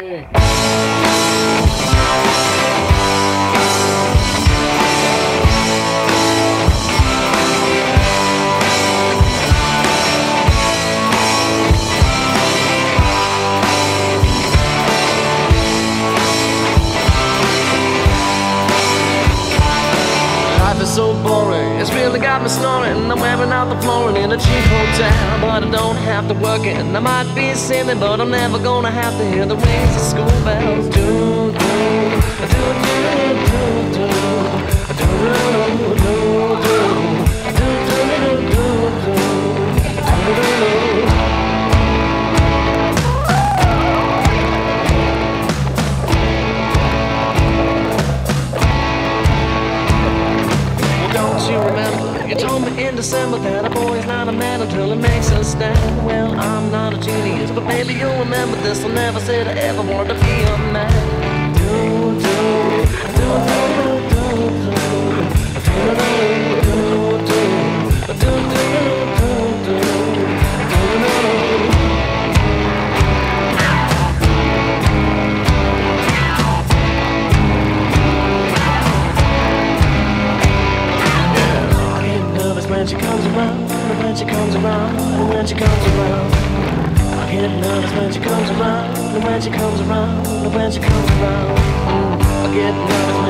Hey. Life is so boring, it's really got me snoring. I'm wearing out the flooring in a cheap hotel, but I don't have to work it. And I might be silly, but I'm never gonna have to hear the rings of school bells. Do, do, do, do, do, You told me in December that a boy is not a man until he makes a stand. Well, I'm not a genius, but maybe you'll remember this. I never said I ever wanted to be when she comes around, and when she comes around, and when she comes around. I get nervous when she comes around, and when she comes around, and when she comes around. I get nervous